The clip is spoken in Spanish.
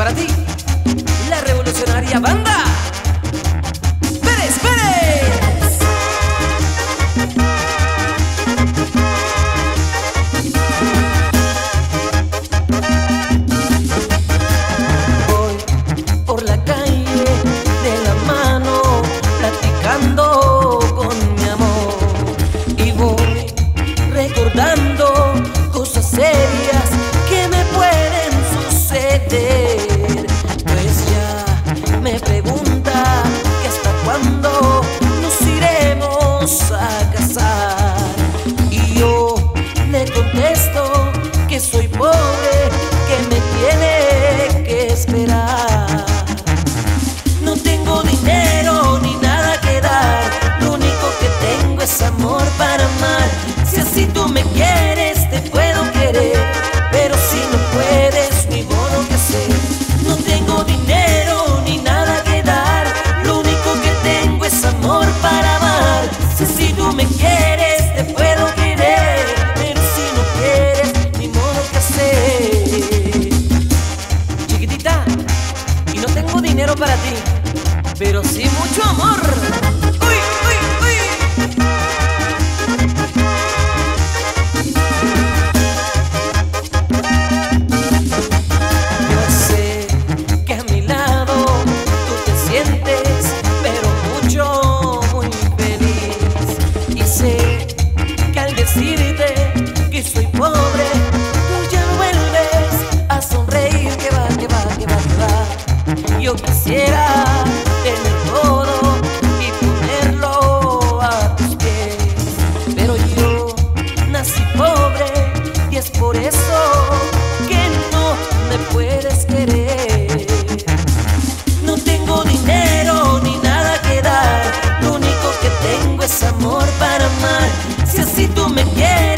para ti, la revolucionaria banda. soy para ti, pero sí mucho amor. quisiera tener todo y ponerlo a tus pies. Pero yo nací pobre y es por eso que no me puedes querer. No tengo dinero ni nada que dar, lo único que tengo es amor para amar. Si así tú me quieres.